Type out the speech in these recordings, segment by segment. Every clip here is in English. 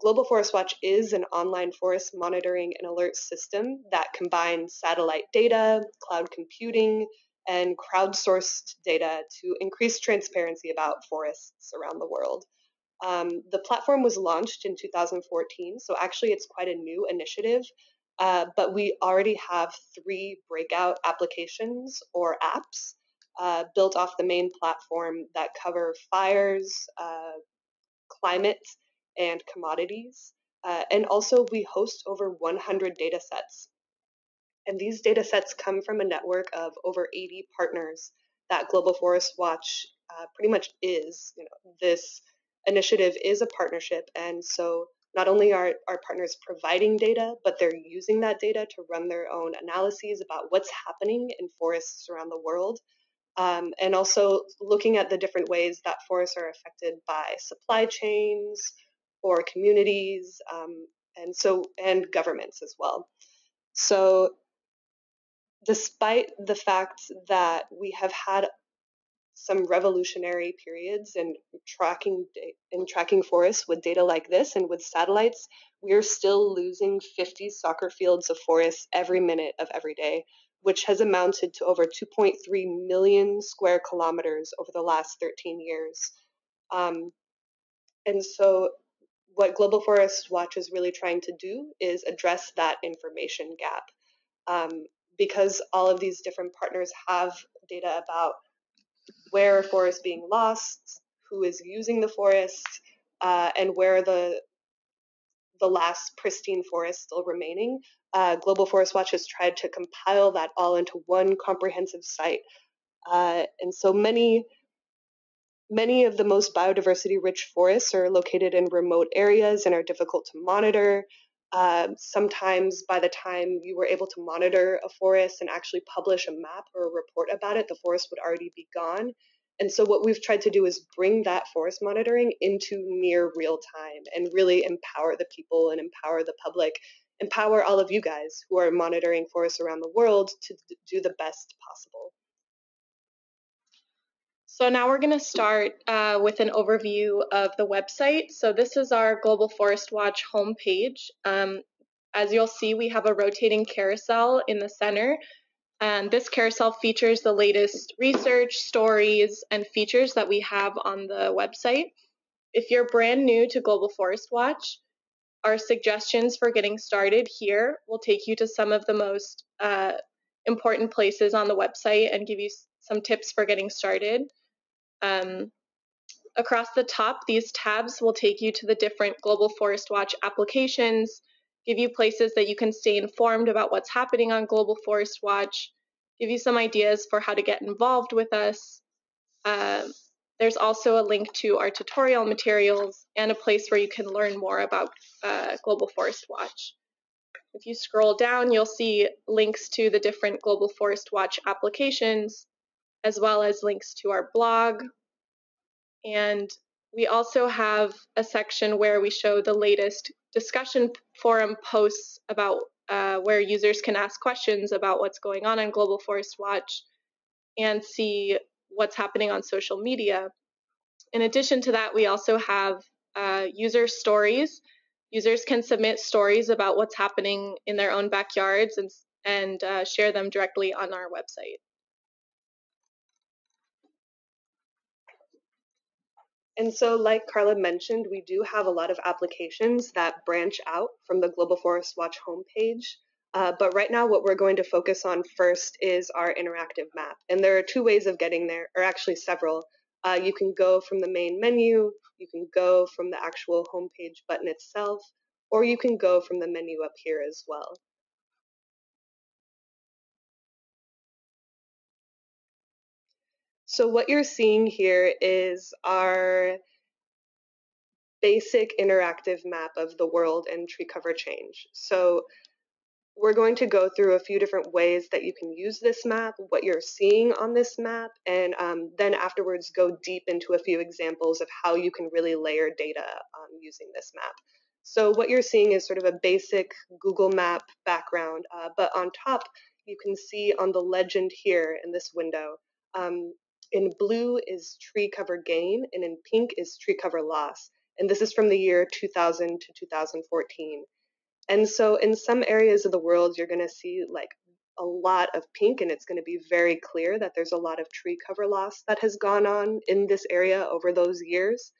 Global Forest Watch is an online forest monitoring and alert system that combines satellite data, cloud computing, and crowdsourced data to increase transparency about forests around the world. Um, the platform was launched in 2014, so actually it's quite a new initiative, uh, but we already have three breakout applications or apps uh, built off the main platform that cover fires, uh, climate, and commodities. Uh, and also, we host over 100 data sets. And these data sets come from a network of over 80 partners that Global Forest Watch uh, pretty much is. You know, this initiative is a partnership, and so not only are our partners providing data, but they're using that data to run their own analyses about what's happening in forests around the world um, and also looking at the different ways that forests are affected by supply chains or communities, um, and so and governments as well. So, despite the fact that we have had some revolutionary periods in tracking in tracking forests with data like this and with satellites, we're still losing 50 soccer fields of forests every minute of every day which has amounted to over 2.3 million square kilometers over the last 13 years. Um, and so, what Global Forest Watch is really trying to do is address that information gap. Um, because all of these different partners have data about where a forest being lost, who is using the forest, uh, and where the the last pristine forest still remaining, uh, Global Forest Watch has tried to compile that all into one comprehensive site. Uh, and so many, many of the most biodiversity rich forests are located in remote areas and are difficult to monitor. Uh, sometimes by the time you were able to monitor a forest and actually publish a map or a report about it, the forest would already be gone. And so what we've tried to do is bring that forest monitoring into near real time and really empower the people and empower the public empower all of you guys who are monitoring forests around the world to do the best possible. So now we're going to start uh, with an overview of the website. So this is our Global Forest Watch homepage. Um, as you'll see, we have a rotating carousel in the center. And this carousel features the latest research, stories, and features that we have on the website. If you're brand new to Global Forest Watch, our suggestions for getting started here will take you to some of the most uh, important places on the website and give you some tips for getting started. Um, across the top, these tabs will take you to the different Global Forest Watch applications, give you places that you can stay informed about what's happening on Global Forest Watch, give you some ideas for how to get involved with us, uh, there's also a link to our tutorial materials and a place where you can learn more about uh, Global Forest Watch. If you scroll down, you'll see links to the different Global Forest Watch applications, as well as links to our blog. And we also have a section where we show the latest discussion forum posts about uh, where users can ask questions about what's going on on Global Forest Watch and see what's happening on social media. In addition to that, we also have uh, user stories. Users can submit stories about what's happening in their own backyards and, and uh, share them directly on our website. And so, like Carla mentioned, we do have a lot of applications that branch out from the Global Forest Watch homepage. Uh, but right now, what we're going to focus on first is our interactive map. And there are two ways of getting there, or actually several. Uh, you can go from the main menu, you can go from the actual homepage button itself, or you can go from the menu up here as well. So what you're seeing here is our basic interactive map of the world and tree cover change. So we're going to go through a few different ways that you can use this map, what you're seeing on this map, and um, then afterwards go deep into a few examples of how you can really layer data um, using this map. So what you're seeing is sort of a basic Google map background, uh, but on top you can see on the legend here in this window, um, in blue is tree cover gain and in pink is tree cover loss. and this is from the year 2000 to 2014. And so in some areas of the world, you're going to see like a lot of pink, and it's going to be very clear that there's a lot of tree cover loss that has gone on in this area over those years.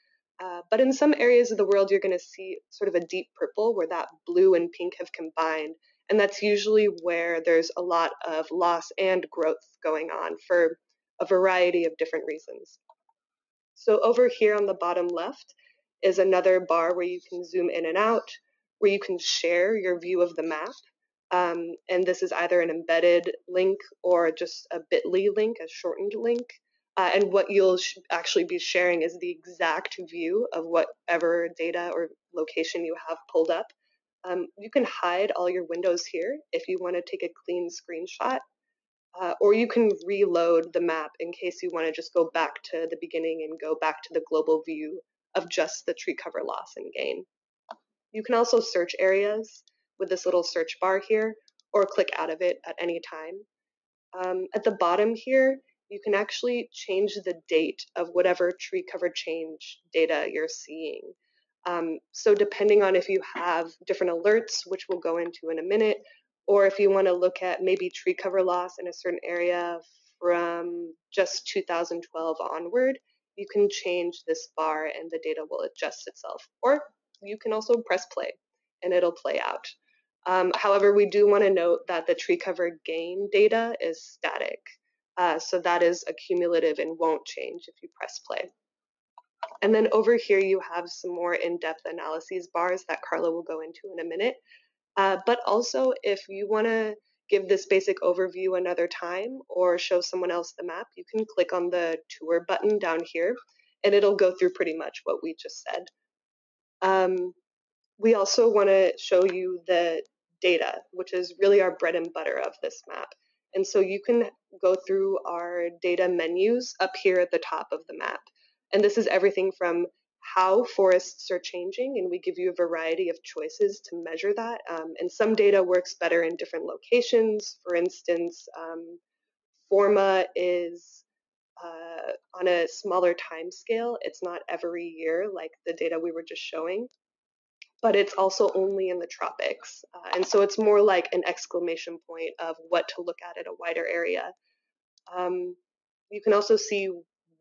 Uh, but in some areas of the world, you're going to see sort of a deep purple where that blue and pink have combined. And that's usually where there's a lot of loss and growth going on for a variety of different reasons. So over here on the bottom left is another bar where you can zoom in and out, where you can share your view of the map. Um, and this is either an embedded link or just a bit.ly link, a shortened link. Uh, and what you'll sh- actually be sharing is the exact view of whatever data or location you have pulled up. Um, you can hide all your windows here if you want to take a clean screenshot, uh, or you can reload the map in case you want to just go back to the beginning and go back to the global view of just the tree cover loss and gain. You can also search areas with this little search bar here, or click out of it at any time. Um, at the bottom here, you can actually change the date of whatever tree cover change data you're seeing. Um, so depending on if you have different alerts, which we'll go into in a minute, or if you want to look at maybe tree cover loss in a certain area from just 2012 onward, you can change this bar and the data will adjust itself. Or you can also press play and it'll play out. Um, however, we do want to note that the tree cover gain data is static. Uh, so that is accumulative and won't change if you press play. And then over here, you have some more in-depth analyses bars that Carla will go into in a minute. Uh, but also, if you want to give this basic overview another time or show someone else the map, you can click on the tour button down here and it'll go through pretty much what we just said. Um, we also want to show you the data, which is really our bread and butter of this map. And so you can go through our data menus up here at the top of the map. And this is everything from how forests are changing, and we give you a variety of choices to measure that. Um, and some data works better in different locations. For instance, um, Forma is uh, on a smaller time scale. It's not every year like the data we were just showing, but it's also only in the tropics. Uh, and so it's more like an exclamation point of what to look at at a wider area. Um, you can also see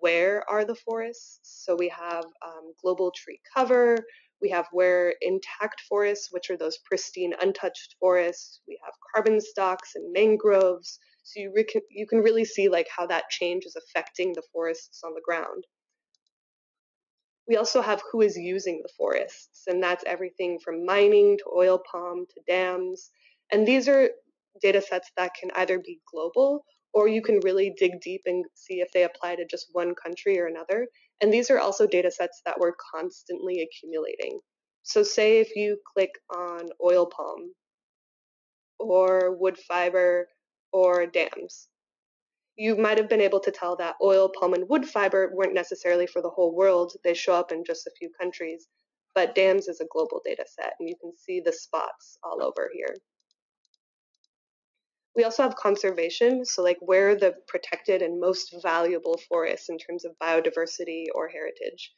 where are the forests. So we have um, global tree cover, we have where intact forests, which are those pristine, untouched forests. We have carbon stocks and mangroves. So you, you can really see like how that change is affecting the forests on the ground. We also have who is using the forests, and that's everything from mining to oil palm to dams. And these are data sets that can either be global or you can really dig deep and see if they apply to just one country or another. And these are also data sets that we're constantly accumulating. So say if you click on oil palm or wood fiber or dams, you might have been able to tell that oil, palm, and wood fiber weren't necessarily for the whole world. They show up in just a few countries. But dams is a global data set, and you can see the spots all over here. We also have conservation, so like where are the protected and most valuable forests in terms of biodiversity or heritage.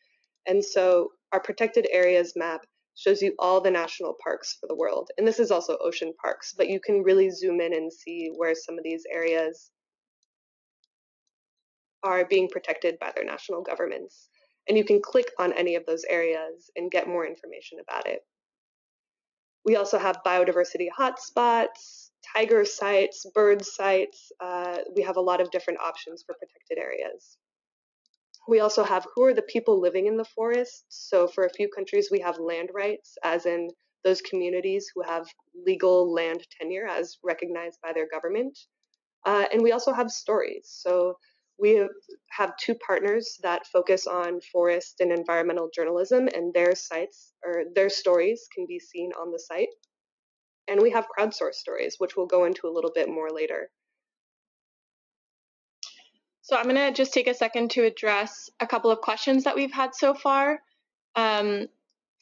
And so our protected areas map shows you all the national parks for the world. And this is also ocean parks, but you can really zoom in and see where some of these areas are being protected by their national governments. And you can click on any of those areas and get more information about it. We also have biodiversity hotspots, tiger sites, bird sites. Uh, we have a lot of different options for protected areas. We also have who are the people living in the forests. So for a few countries, we have land rights, as in those communities who have legal land tenure as recognized by their government. Uh, and we also have stories. So we have two partners that focus on forest and environmental journalism, and their sites or their stories can be seen on the site. And we have crowdsourced stories, which we'll go into a little bit more later. So I'm going to just take a second to address a couple of questions that we've had so far. Um,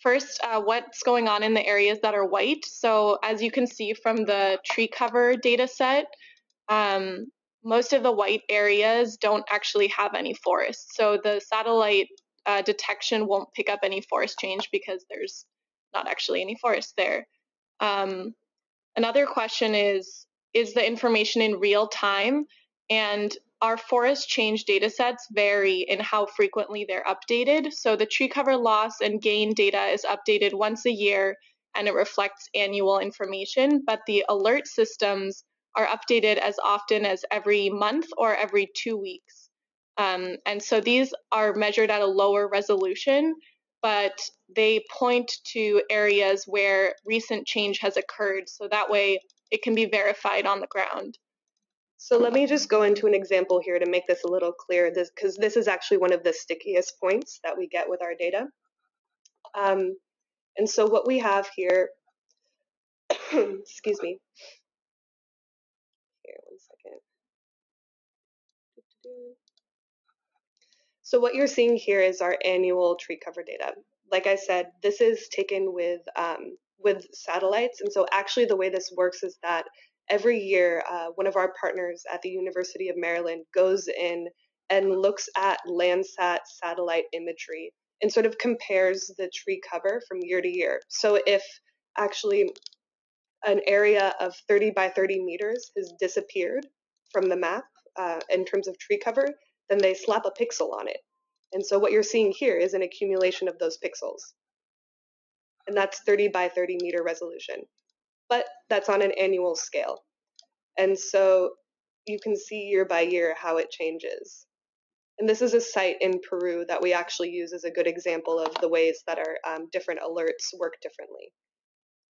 first, uh, what's going on in the areas that are white? So as you can see from the tree cover data set, um, most of the white areas don't actually have any forests. So the satellite uh, detection won't pick up any forest change because there's not actually any forest there. Um, another question is, is the information in real time? And our forest change data sets vary in how frequently they're updated. So the tree cover loss and gain data is updated once a year and it reflects annual information, but the alert systems are updated as often as every month or every two weeks. Um, and so these are measured at a lower resolution, but they point to areas where recent change has occurred. So that way it can be verified on the ground. So let me just go into an example here to make this a little clearer, because this, this, is actually one of the stickiest points that we get with our data. Um, and so what we have here, excuse me, here, one second. So what you're seeing here is our annual tree cover data. Like I said, this is taken with um, with satellites, and so actually the way this works is that every year, uh, one of our partners at the University of Maryland goes in and looks at Landsat satellite imagery and sort of compares the tree cover from year to year. So if actually an area of 30 by 30 meters has disappeared from the map uh, in terms of tree cover, then they slap a pixel on it. And so what you're seeing here is an accumulation of those pixels. And that's 30 by 30 meter resolution but that's on an annual scale. And so you can see year by year how it changes. And this is a site in Peru that we actually use as a good example of the ways that our um, different alerts work differently.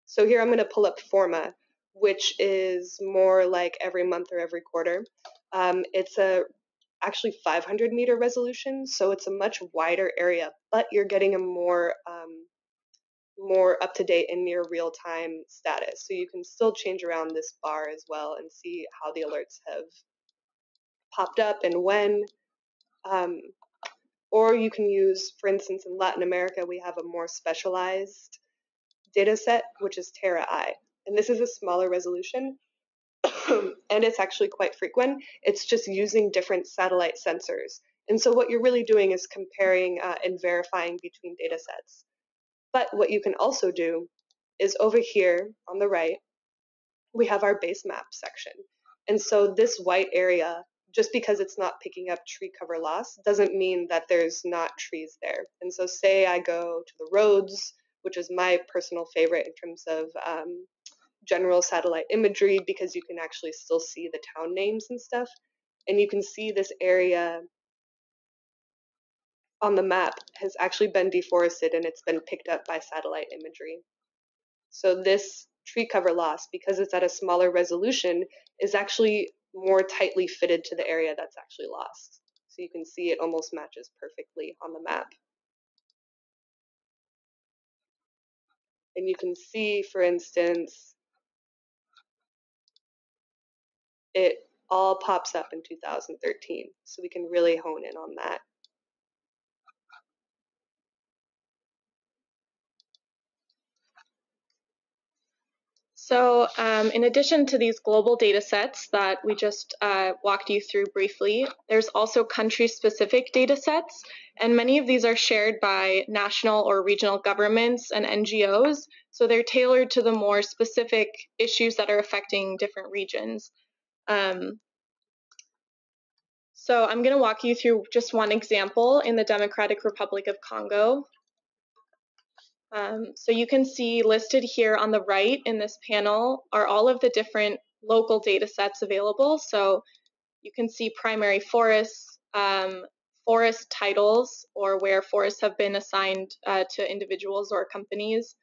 So here I'm going to pull up Forma, which is more like every month or every quarter. Um, it's a actually 500 meter resolution, so it's a much wider area, but you're getting a more um, more up to date and near real time status. So you can still change around this bar as well and see how the alerts have popped up and when. Um, or you can use, for instance, in Latin America, we have a more specialized data set, which is Terra-I. And this is a smaller resolution, and it's actually quite frequent. It's just using different satellite sensors. And so what you're really doing is comparing uh, and verifying between data sets. But what you can also do is over here on the right, we have our base map section. And so this white area, just because it's not picking up tree cover loss, doesn't mean that there's not trees there. And so say I go to the roads, which is my personal favorite in terms of um, general satellite imagery, because you can actually still see the town names and stuff. And you can see this area on the map has actually been deforested and it's been picked up by satellite imagery. So this tree cover loss, because it's at a smaller resolution, is actually more tightly fitted to the area that's actually lost. So you can see it almost matches perfectly on the map. And you can see, for instance, it all pops up in 2013. So we can really hone in on that. So um, in addition to these global data sets that we just uh, walked you through briefly, there's also country-specific data sets, and many of these are shared by national or regional governments and NGOs, so they're tailored to the more specific issues that are affecting different regions. Um, so I'm going to walk you through just one example in the Democratic Republic of Congo. Um, so you can see listed here on the right in this panel are all of the different local data sets available. So you can see primary forests, um, forest titles, or where forests have been assigned uh, to individuals or companies,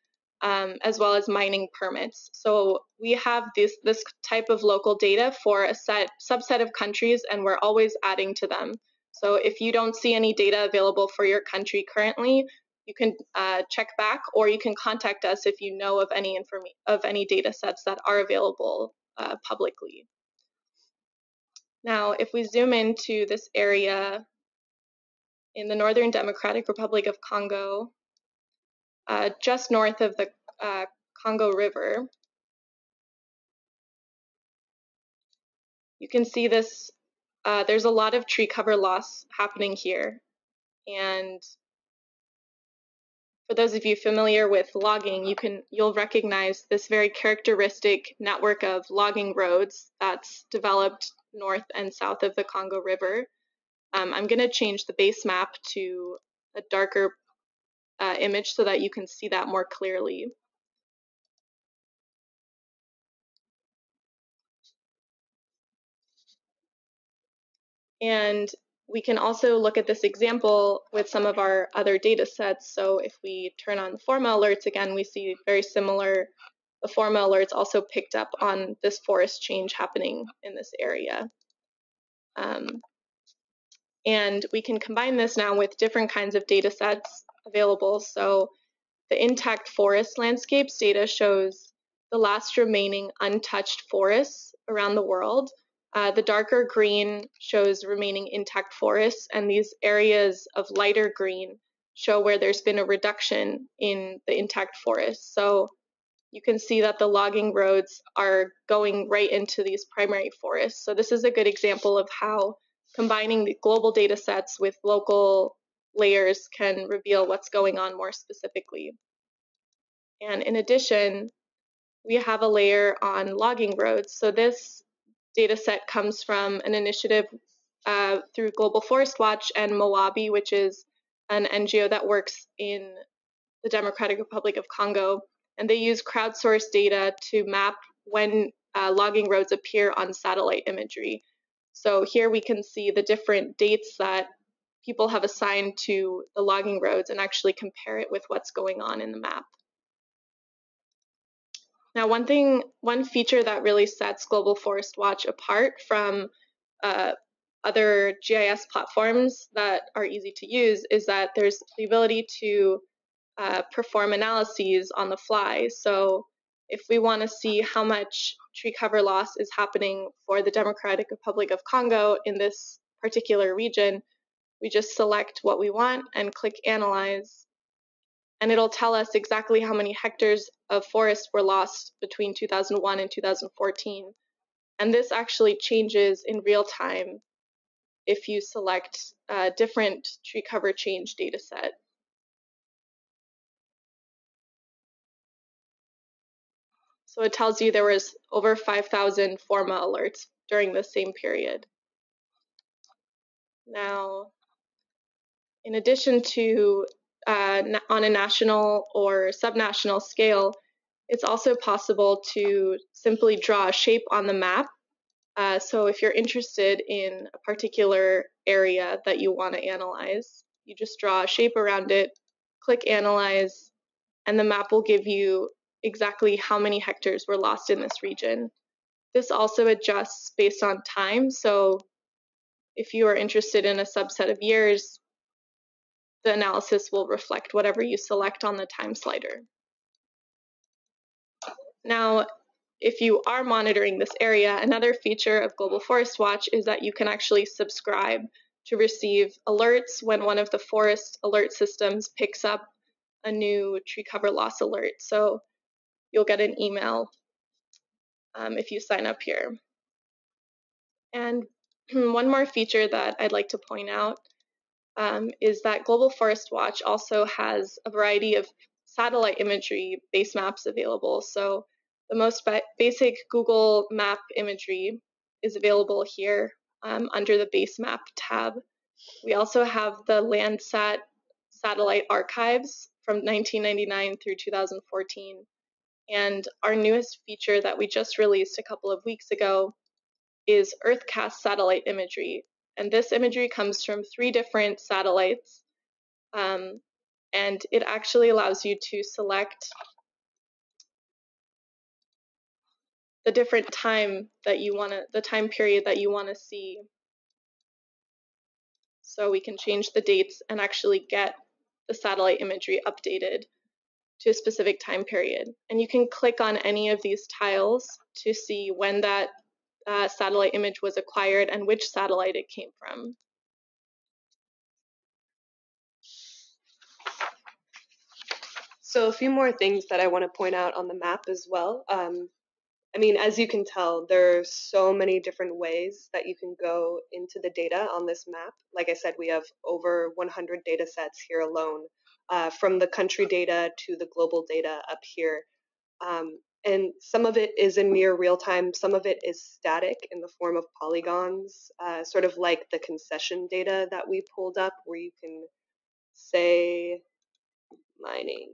um, as well as mining permits. So we have this, this type of local data for a set subset of countries, and we're always adding to them. So if you don't see any data available for your country currently, you can uh, check back or you can contact us if you know of any information of any data sets that are available uh, publicly. Now, if we zoom into this area in the Northern Democratic Republic of Congo, uh, just north of the uh, Congo River, you can see this, uh, there's a lot of tree cover loss happening here. And for those of you familiar with logging, you can you'll recognize this very characteristic network of logging roads that's developed north and south of the Congo River. Um, I'm going to change the base map to a darker uh, image so that you can see that more clearly. And we can also look at this example with some of our other data sets. So if we turn on the Forma alerts again, we see very similar, the Forma alerts also picked up on this forest change happening in this area. Um, and we can combine this now with different kinds of data sets available. So the intact forest landscapes data shows the last remaining untouched forests around the world uh, the darker green shows remaining intact forests, and these areas of lighter green show where there's been a reduction in the intact forests. So you can see that the logging roads are going right into these primary forests. So this is a good example of how combining the global data sets with local layers can reveal what's going on more specifically. And in addition, we have a layer on logging roads. So this data set comes from an initiative uh, through Global Forest Watch and Moabi, which is an NGO that works in the Democratic Republic of Congo. And they use crowdsourced data to map when uh, logging roads appear on satellite imagery. So here we can see the different dates that people have assigned to the logging roads and actually compare it with what's going on in the map. Now, one thing, one feature that really sets Global Forest Watch apart from uh, other GIS platforms that are easy to use is that there's the ability to uh, perform analyses on the fly. So if we want to see how much tree cover loss is happening for the Democratic Republic of Congo in this particular region, we just select what we want and click Analyze and it'll tell us exactly how many hectares of forest were lost between 2001 and 2014. And this actually changes in real time if you select a different tree cover change data set. So it tells you there was over 5,000 FORMA alerts during the same period. Now, in addition to uh, on a national or subnational scale, it's also possible to simply draw a shape on the map. Uh, so if you're interested in a particular area that you want to analyze, you just draw a shape around it, click Analyze, and the map will give you exactly how many hectares were lost in this region. This also adjusts based on time. So if you are interested in a subset of years, the analysis will reflect whatever you select on the time slider. Now, if you are monitoring this area, another feature of Global Forest Watch is that you can actually subscribe to receive alerts when one of the forest alert systems picks up a new tree cover loss alert. So you'll get an email um, if you sign up here. And one more feature that I'd like to point out um, is that Global Forest Watch also has a variety of satellite imagery base maps available. So the most ba basic Google map imagery is available here um, under the base map tab. We also have the Landsat satellite archives from 1999 through 2014. And our newest feature that we just released a couple of weeks ago is UrtheCast satellite imagery, and this imagery comes from three different satellites. Um, and it actually allows you to select the different time that you want to, the time period that you want to see. So we can change the dates and actually get the satellite imagery updated to a specific time period. And you can click on any of these tiles to see when that satellite image was acquired and which satellite it came from. So a few more things that I want to point out on the map as well. Um, I mean, as you can tell, there are so many different ways that you can go into the data on this map. Like I said, we have over 100 data sets here alone. uh, from the country data to the global data up here. Um, and some of it is in near real time, some of it is static in the form of polygons, uh, sort of like the concession data that we pulled up, where you can say mining.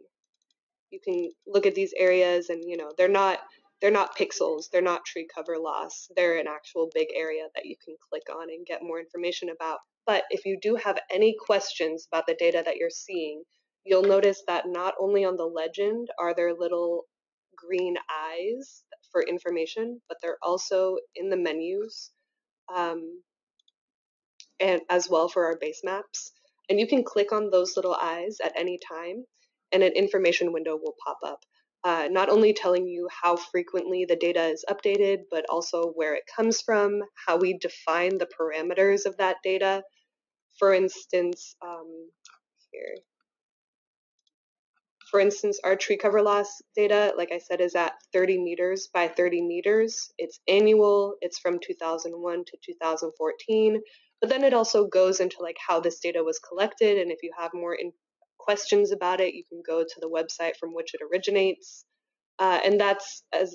You can look at these areas and you know they're not they're not pixels, they're not tree cover loss, they're an actual big area that you can click on and get more information about. But if you do have any questions about the data that you're seeing, you'll notice that not only on the legend are there little green eyes for information, but they're also in the menus um, and as well for our base maps. And you can click on those little eyes at any time and an information window will pop up. Uh, not only telling you how frequently the data is updated, but also where it comes from, how we define the parameters of that data. For instance, um, here, for instance, our tree cover loss data, like I said, is at 30 meters by 30 meters. It's annual, it's from 2001 to 2014, but then it also goes into like how this data was collected. And if you have more questions about it, you can go to the website from which it originates. Uh, and that's as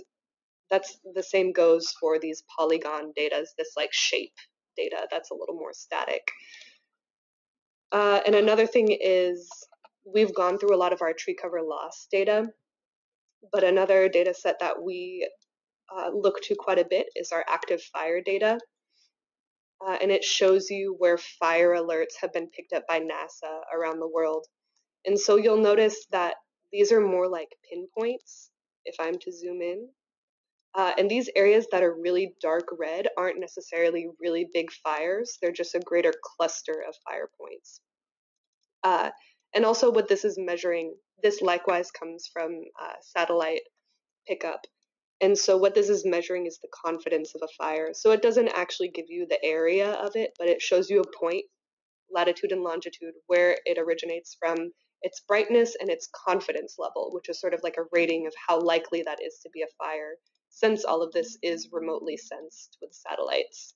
that's the same goes for these polygon data, this like shape data that's a little more static. Uh, and another thing is we've gone through a lot of our tree cover loss data, but another data set that we uh, look to quite a bit is our active fire data. Uh, and it shows you where fire alerts have been picked up by NASA around the world. And so you'll notice that these are more like pinpoints, if I'm to zoom in. Uh, and these areas that are really dark red aren't necessarily really big fires, they're just a greater cluster of fire points. Uh, and also what this is measuring, this likewise comes from uh, satellite pickup. And so what this is measuring is the confidence of a fire. So it doesn't actually give you the area of it, but it shows you a point, latitude and longitude, where it originates from, its brightness and its confidence level, which is sort of like a rating of how likely that is to be a fire, since all of this is remotely sensed with satellites.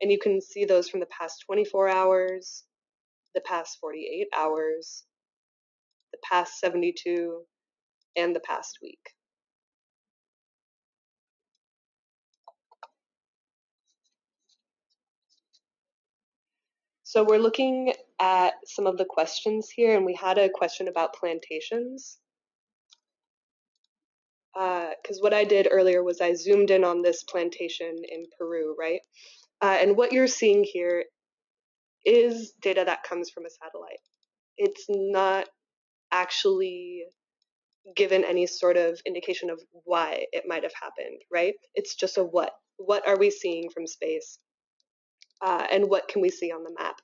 And you can see those from the past 24 hours, the past 48 hours, the past 72, and the past week. So we're looking at some of the questions here, and we had a question about plantations. Because uh, what I did earlier was I zoomed in on this plantation in Peru, right? Uh, and what you're seeing here is data that comes from a satellite. It's not actually given any sort of indication of why it might have happened, right? It's just a what. What are we seeing from space? Uh, and what can we see on the map?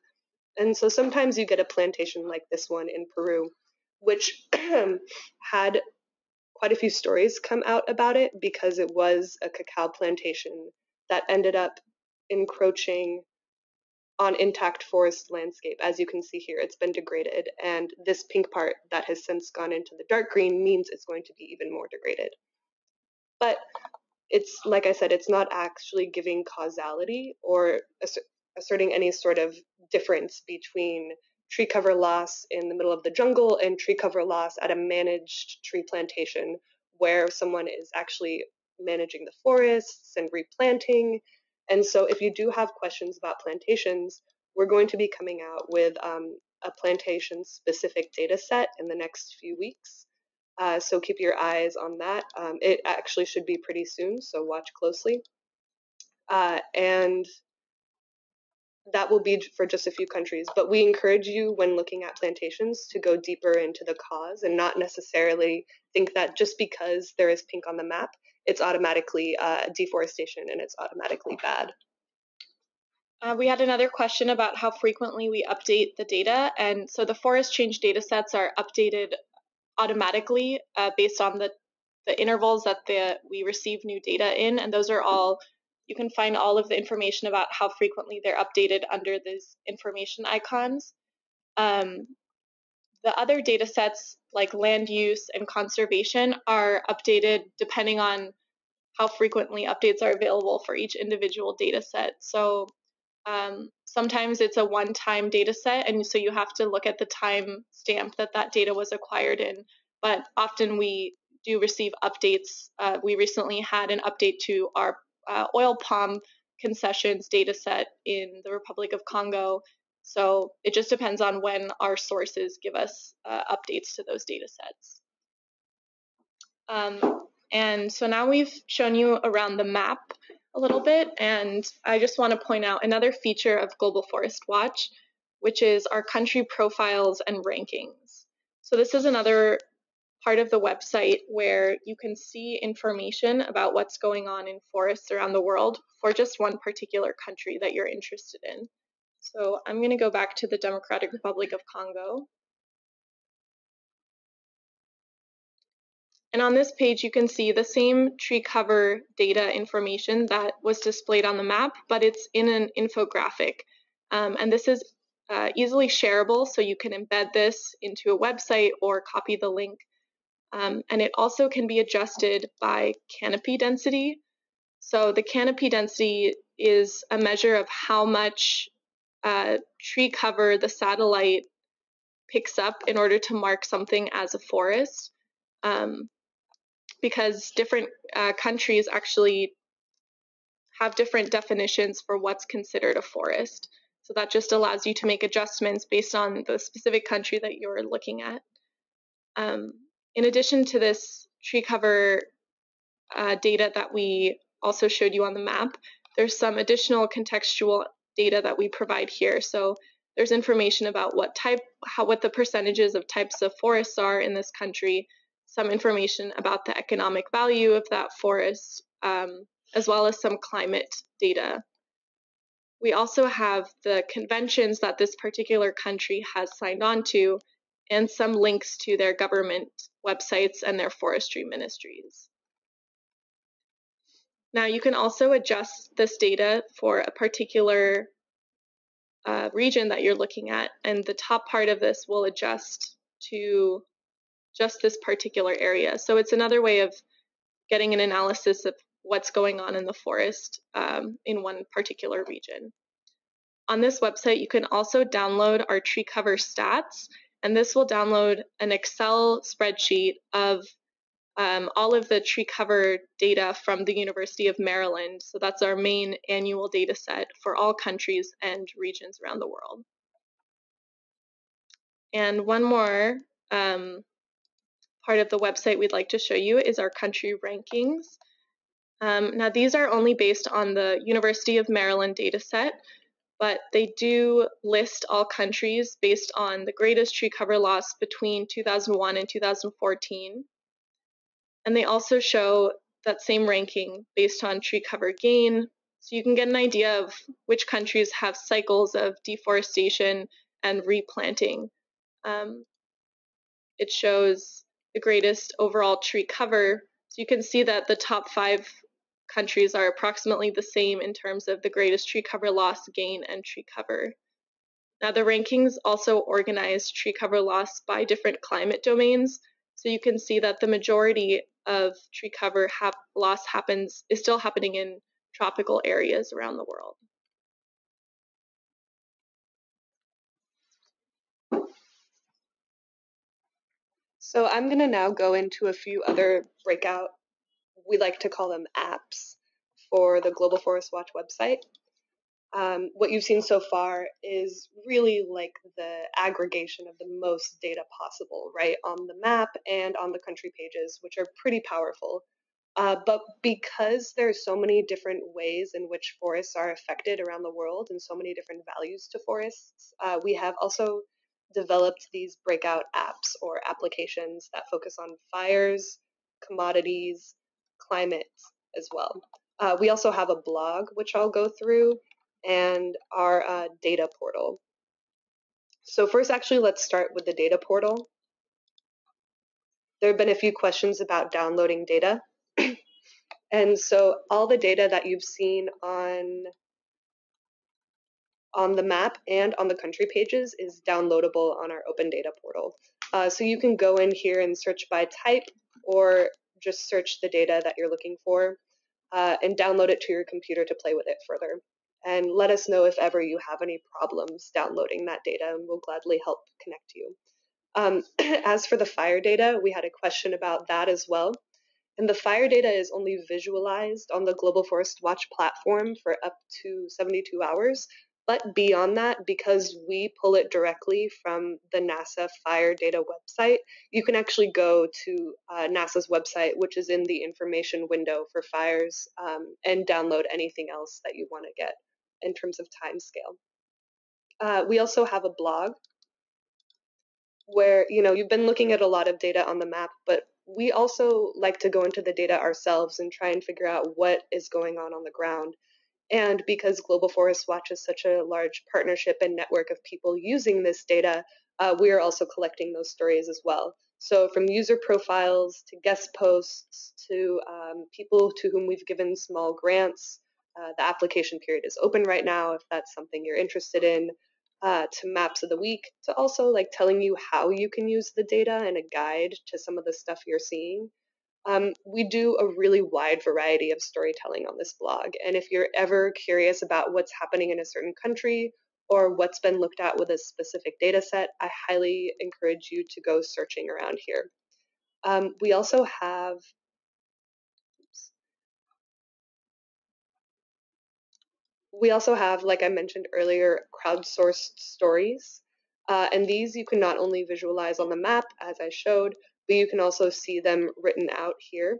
And so sometimes you get a plantation like this one in Peru, which had quite a few stories come out about it because it was a cacao plantation that ended up encroaching on intact forest landscape. As you can see here, it's been degraded, and this pink part that has since gone into the dark green means it's going to be even more degraded. But it's like I said, it's not actually giving causality or asserting any sort of difference between tree cover loss in the middle of the jungle and tree cover loss at a managed tree plantation where someone is actually managing the forests and replanting and so if you do have questions about plantations, we're going to be coming out with um, a plantation specific data set in the next few weeks. Uh, so keep your eyes on that. Um, it actually should be pretty soon, so watch closely. Uh, and that will be for just a few countries. But we encourage you when looking at plantations to go deeper into the cause and not necessarily think that just because there is pink on the map, it's automatically uh, deforestation and it's automatically bad. Uh, we had another question about how frequently we update the data. And so the forest change data sets are updated automatically uh, based on the, the intervals that the, we receive new data in. And those are all, you can find all of the information about how frequently they're updated under these information icons. Um, the other data sets like land use and conservation are updated depending on how frequently updates are available for each individual data set. So Um, sometimes it's a one-time data set, and so you have to look at the time stamp that that data was acquired in. But often we do receive updates. Uh, we recently had an update to our uh, oil palm concessions data set in the Republic of Congo. So it just depends on when our sources give us uh, updates to those data sets. Um, and so now we've shown you around the map a little bit, and I just want to point out another feature of Global Forest Watch, which is our country profiles and rankings. So this is another part of the website where you can see information about what's going on in forests around the world for just one particular country that you're interested in. So I'm going to go back to the Democratic Republic of Congo. And on this page, you can see the same tree cover data information that was displayed on the map, but it's in an infographic. Um, and this is uh, easily shareable, so you can embed this into a website or copy the link. Um, and it also can be adjusted by canopy density. So the canopy density is a measure of how much uh, tree cover the satellite picks up in order to mark something as a forest. Um, because different uh, countries actually have different definitions for what's considered a forest. So that just allows you to make adjustments based on the specific country that you're looking at. Um, in addition to this tree cover uh, data that we also showed you on the map, there's some additional contextual data that we provide here. So there's information about what type, how, what the percentages of types of forests are in this country, some information about the economic value of that forest, um, as well as some climate data. We also have the conventions that this particular country has signed on to and some links to their government websites and their forestry ministries. Now you can also adjust this data for a particular uh, region that you're looking at, and the top part of this will adjust to just this particular area. So it's another way of getting an analysis of what's going on in the forest um, in one particular region. On this website, you can also download our tree cover stats, and this will download an Excel spreadsheet of um, all of the tree cover data from the University of Maryland. So that's our main annual data set for all countries and regions around the world. And one more um, part of the website we'd like to show you is our country rankings. Um, now these are only based on the University of Maryland data set, but they do list all countries based on the greatest tree cover loss between 2001 and 2014. And they also show that same ranking based on tree cover gain. So you can get an idea of which countries have cycles of deforestation and replanting. Um, it shows the greatest overall tree cover. So you can see that the top five countries are approximately the same in terms of the greatest tree cover loss, gain, and tree cover. Now the rankings also organize tree cover loss by different climate domains. So you can see that the majority of tree cover hap loss happens is still happening in tropical areas around the world. So I'm going to now go into a few other breakout, we like to call them apps, for the Global Forest Watch website. Um, what you've seen so far is really like the aggregation of the most data possible, right, on the map and on the country pages, which are pretty powerful. Uh, but because there's so many different ways in which forests are affected around the world and so many different values to forests, uh, we have also developed these breakout apps or applications that focus on fires, commodities, climate as well. Uh, we also have a blog, which I'll go through, and our uh, data portal. So first, actually, let's start with the data portal. There have been a few questions about downloading data. and so all the data that you've seen on on the map and on the country pages is downloadable on our open data portal. Uh, so you can go in here and search by type or just search the data that you're looking for uh, and download it to your computer to play with it further. And let us know if ever you have any problems downloading that data, and we'll gladly help connect you. Um, as for the fire data, we had a question about that as well. And the fire data is only visualized on the Global Forest Watch platform for up to 72 hours. But beyond that, because we pull it directly from the NASA fire data website, you can actually go to uh, NASA's website, which is in the information window for fires, um, and download anything else that you want to get in terms of time scale. Uh, we also have a blog where you know you've been looking at a lot of data on the map, but we also like to go into the data ourselves and try and figure out what is going on on the ground. And because Global Forest Watch is such a large partnership and network of people using this data, uh, we are also collecting those stories as well. So from user profiles to guest posts to um, people to whom we've given small grants, uh, the application period is open right now if that's something you're interested in uh, to maps of the week to also like telling you how you can use the data and a guide to some of the stuff you're seeing. Um, we do a really wide variety of storytelling on this blog. And if you're ever curious about what's happening in a certain country or what's been looked at with a specific data set, I highly encourage you to go searching around here. Um, we also have we also have, like I mentioned earlier, crowdsourced stories. Uh, and these you can not only visualize on the map, as I showed, but you can also see them written out here.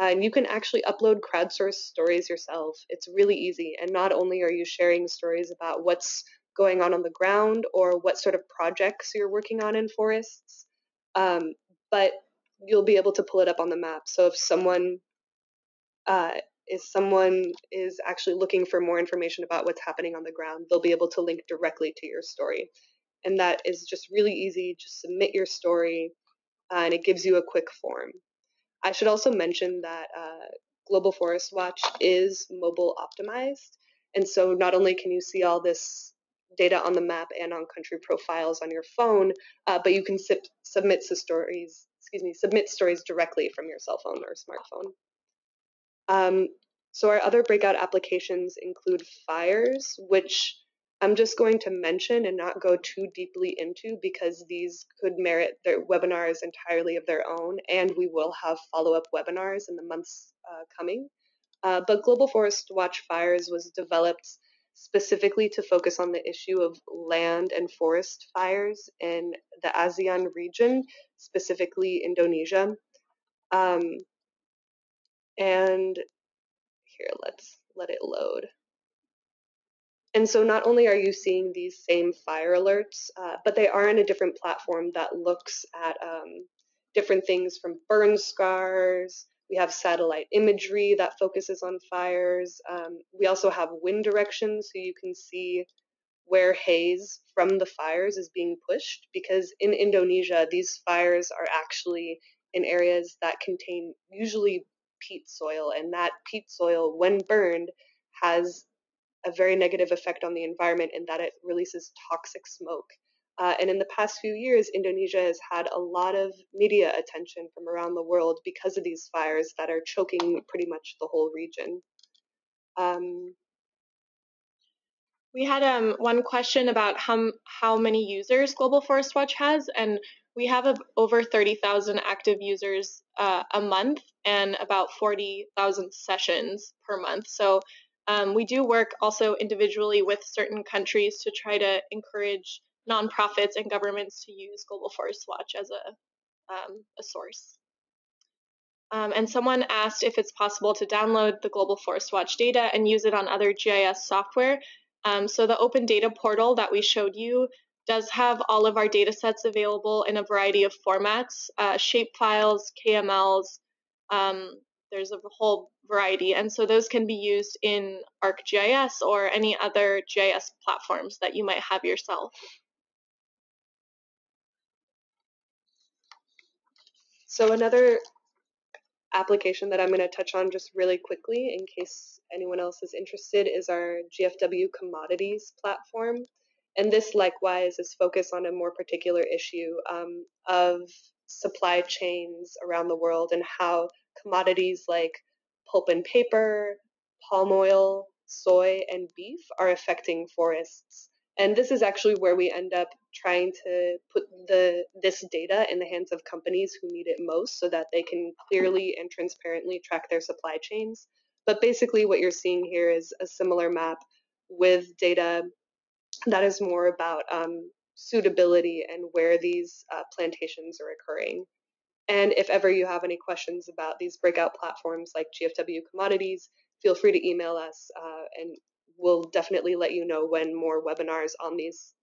Uh, and you can actually upload crowdsourced stories yourself. It's really easy. And not only are you sharing stories about what's going on on the ground or what sort of projects you're working on in forests, um, but you'll be able to pull it up on the map. So if someone uh, if someone is actually looking for more information about what's happening on the ground, they'll be able to link directly to your story. And that is just really easy. Just submit your story, uh, and it gives you a quick form. I should also mention that uh, Global Forest Watch is mobile optimized. And so not only can you see all this data on the map and on country profiles on your phone, uh, but you can submit stories, excuse me, submit stories directly from your cell phone or smartphone. Um, so our other breakout applications include fires, which I'm just going to mention and not go too deeply into because these could merit their webinars entirely of their own, and we will have follow-up webinars in the months uh, coming. Uh, but Global Forest Watch Fires was developed specifically to focus on the issue of land and forest fires in the ASEAN region, specifically Indonesia. Um, and here, let's let it load. And so not only are you seeing these same fire alerts, uh, but they are in a different platform that looks at um, different things from burn scars. We have satellite imagery that focuses on fires. Um, we also have wind direction, so you can see where haze from the fires is being pushed because in Indonesia, these fires are actually in areas that contain usually peat soil, and that peat soil, when burned, has a very negative effect on the environment in that it releases toxic smoke. Uh, and in the past few years, Indonesia has had a lot of media attention from around the world because of these fires that are choking pretty much the whole region. Um, we had um, one question about how, how many users Global Forest Watch has, and we have a, over 30,000 active users uh, a month and about 40,000 sessions per month. So um, we do work also individually with certain countries to try to encourage nonprofits and governments to use Global Forest Watch as a, um, a source. Um, and someone asked if it's possible to download the Global Forest Watch data and use it on other GIS software. Um, so the open data portal that we showed you does have all of our data sets available in a variety of formats, uh, shape files, KMLs, um, there's a whole variety. And so those can be used in ArcGIS or any other GIS platforms that you might have yourself. So another application that I'm going to touch on just really quickly in case anyone else is interested is our GFW commodities platform. And this likewise is focused on a more particular issue um, of supply chains around the world and how commodities like pulp and paper, palm oil, soy, and beef are affecting forests. And this is actually where we end up trying to put the this data in the hands of companies who need it most so that they can clearly and transparently track their supply chains. But basically what you're seeing here is a similar map with data that is more about um, suitability and where these uh, plantations are occurring. And if ever you have any questions about these breakout platforms like GFW Commodities, feel free to email us uh, and we'll definitely let you know when more webinars on these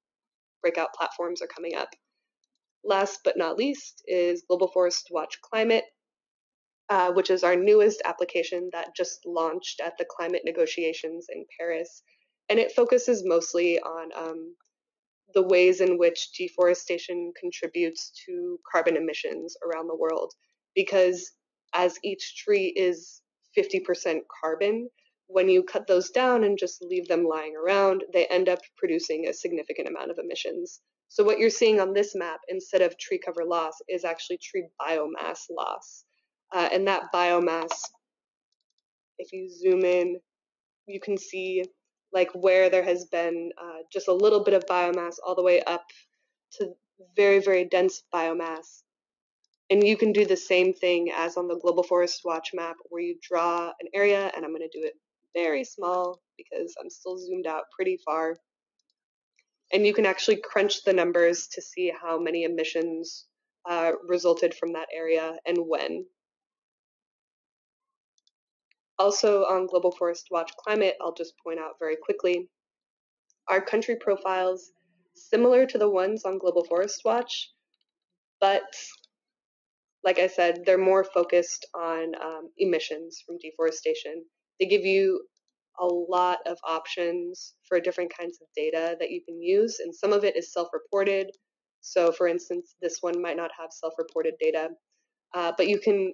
breakout platforms are coming up. Last but not least is Global Forest Watch Climate, uh, which is our newest application that just launched at the climate negotiations in Paris. And it focuses mostly on um, the ways in which deforestation contributes to carbon emissions around the world. Because as each tree is 50% carbon, when you cut those down and just leave them lying around, they end up producing a significant amount of emissions. So what you're seeing on this map, instead of tree cover loss, is actually tree biomass loss. Uh, and that biomass, if you zoom in, you can see like where there has been uh, just a little bit of biomass all the way up to very, very dense biomass. And you can do the same thing as on the Global Forest Watch map where you draw an area, and I'm going to do it very small because I'm still zoomed out pretty far. And you can actually crunch the numbers to see how many emissions uh, resulted from that area and when. Also on Global Forest Watch Climate, I'll just point out very quickly, our country profiles similar to the ones on Global Forest Watch, but like I said, they're more focused on um, emissions from deforestation. They give you a lot of options for different kinds of data that you can use, and some of it is self-reported. So for instance, this one might not have self-reported data, uh, but you can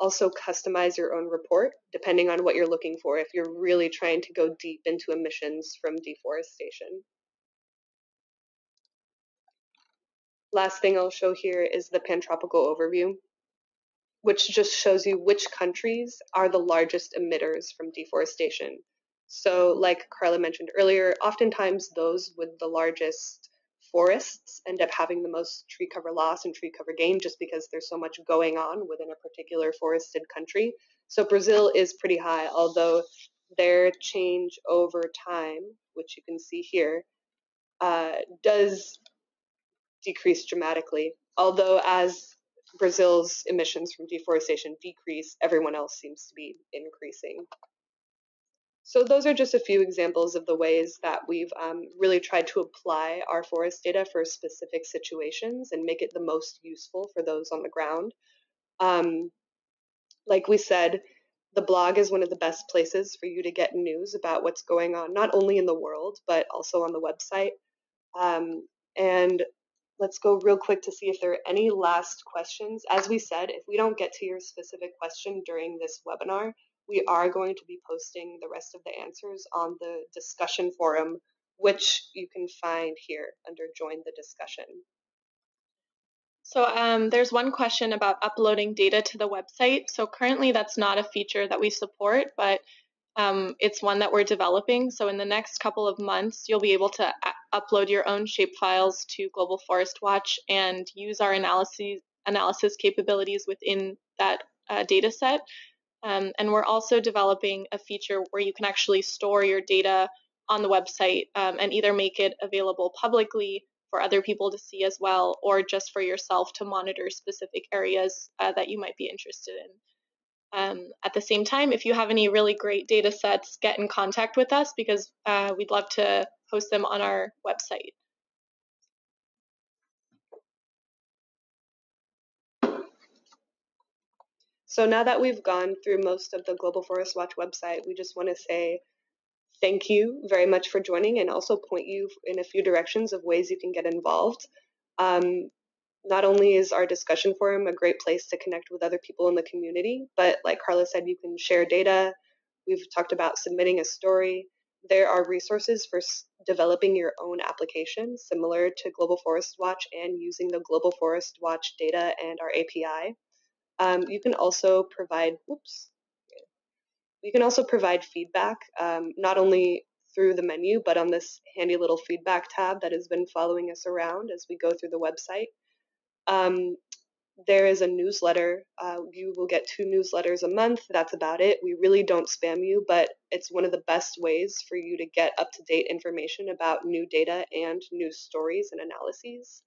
also customize your own report depending on what you're looking for if you're really trying to go deep into emissions from deforestation. Last thing I'll show here is the pantropical overview, which just shows you which countries are the largest emitters from deforestation. So like Carla mentioned earlier, oftentimes those with the largest forests end up having the most tree cover loss and tree cover gain just because there's so much going on within a particular forested country. So Brazil is pretty high, although their change over time, which you can see here, uh, does decrease dramatically. Although as Brazil's emissions from deforestation decrease, everyone else seems to be increasing. So those are just a few examples of the ways that we've um, really tried to apply our forest data for specific situations and make it the most useful for those on the ground. Um, like we said, the blog is one of the best places for you to get news about what's going on, not only in the world, but also on the website. Um, and let's go real quick to see if there are any last questions. As we said, if we don't get to your specific question during this webinar, we are going to be posting the rest of the answers on the discussion forum, which you can find here under join the discussion. So um, there's one question about uploading data to the website. So currently that's not a feature that we support, but um, it's one that we're developing. So in the next couple of months, you'll be able to upload your own shapefiles to Global Forest Watch and use our analysis analysis capabilities within that uh, data set um, and we're also developing a feature where you can actually store your data on the website um, and either make it available publicly for other people to see as well, or just for yourself to monitor specific areas uh, that you might be interested in. Um, at the same time, if you have any really great data sets, get in contact with us because uh, we'd love to host them on our website. So now that we've gone through most of the Global Forest Watch website, we just want to say thank you very much for joining and also point you in a few directions of ways you can get involved. Um, not only is our discussion forum a great place to connect with other people in the community, but like Carla said, you can share data. We've talked about submitting a story. There are resources for developing your own application similar to Global Forest Watch and using the Global Forest Watch data and our API. Um, you can also provide, whoops, you can also provide feedback, um, not only through the menu, but on this handy little feedback tab that has been following us around as we go through the website. Um, there is a newsletter. Uh, you will get two newsletters a month. That's about it. We really don't spam you, but it's one of the best ways for you to get up to date information about new data and new stories and analyses.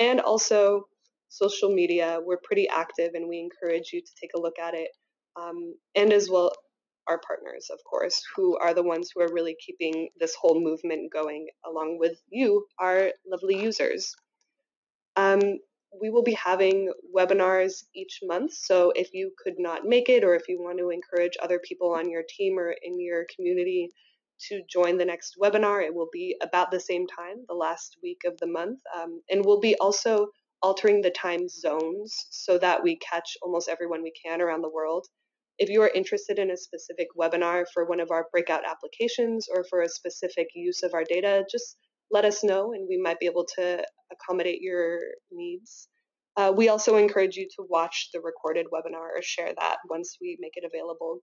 And also, social media. We're pretty active and we encourage you to take a look at it. Um, and as well, our partners, of course, who are the ones who are really keeping this whole movement going along with you, our lovely users. Um, we will be having webinars each month. So if you could not make it, or if you want to encourage other people on your team or in your community to join the next webinar, it will be about the same time, the last week of the month. Um, and we'll be also altering the time zones so that we catch almost everyone we can around the world. If you are interested in a specific webinar for one of our breakout applications or for a specific use of our data, just let us know and we might be able to accommodate your needs. Uh, we also encourage you to watch the recorded webinar or share that once we make it available.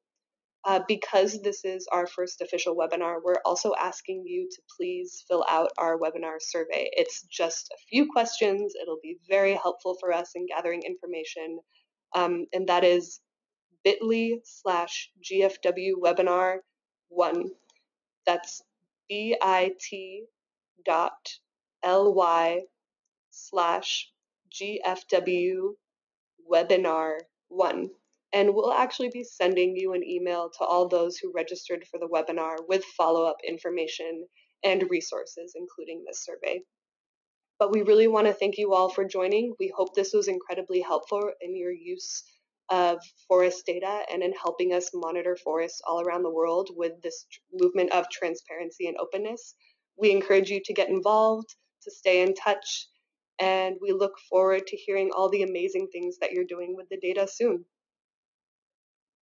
Uh, because this is our first official webinar, we're also asking you to please fill out our webinar survey. It's just a few questions. It'll be very helpful for us in gathering information. Um, and that is bit.ly slash GFW webinar one. That's bit dot ly slash GFW webinar one. And we'll actually be sending you an email to all those who registered for the webinar with follow up information and resources, including this survey. But we really want to thank you all for joining. We hope this was incredibly helpful in your use of forest data and in helping us monitor forests all around the world with this movement of transparency and openness. We encourage you to get involved, to stay in touch, and we look forward to hearing all the amazing things that you're doing with the data soon.